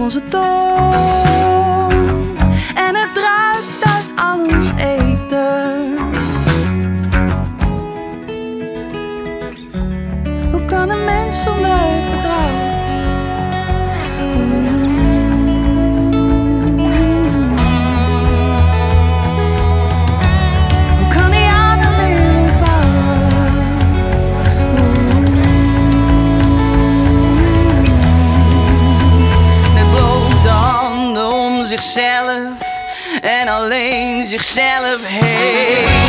onze toon. Zichzelf en alleen zichzelf heen.